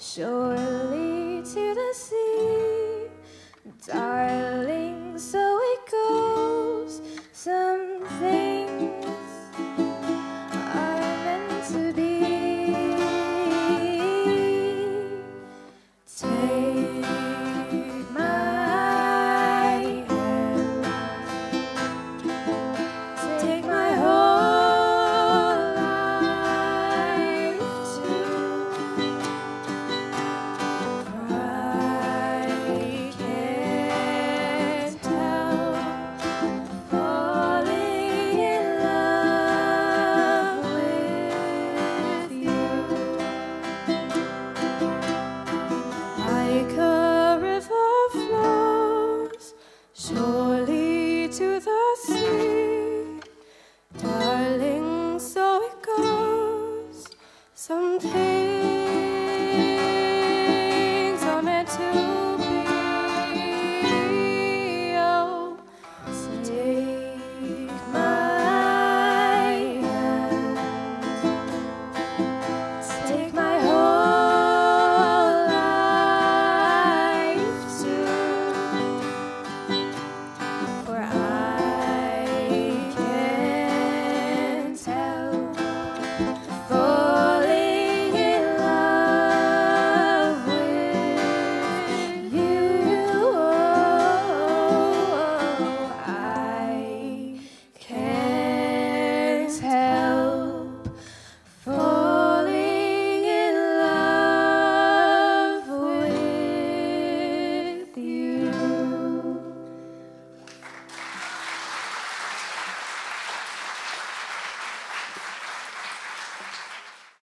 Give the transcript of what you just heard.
Sure. Surely to the sea, darling, so it goes. Someday.